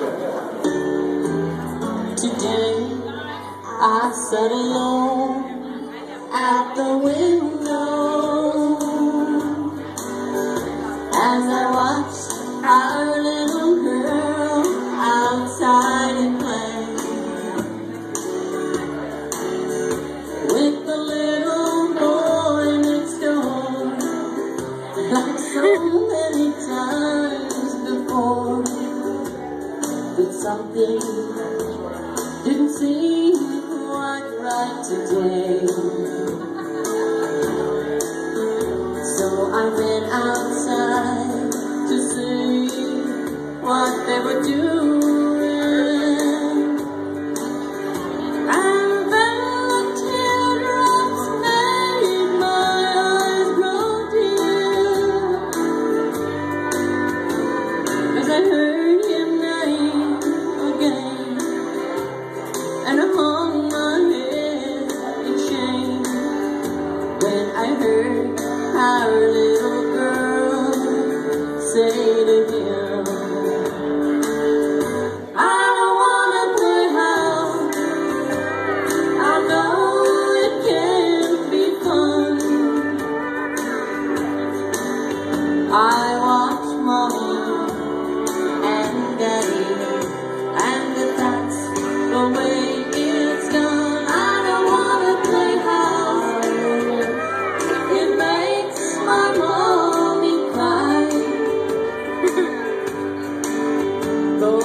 Today I sat alone at the window something didn't seem quite right today. So I went outside our little girl say to him, I don't wanna play house. I know it can be fun. I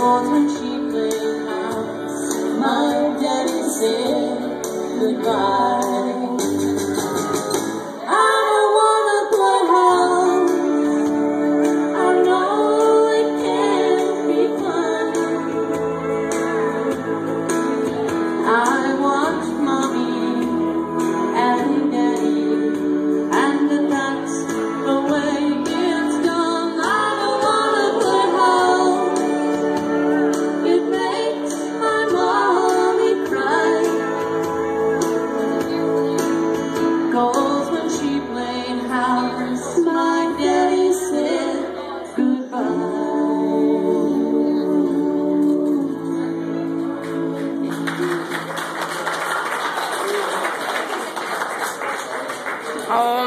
songs when she played house. My daddy said goodbye. Oh my.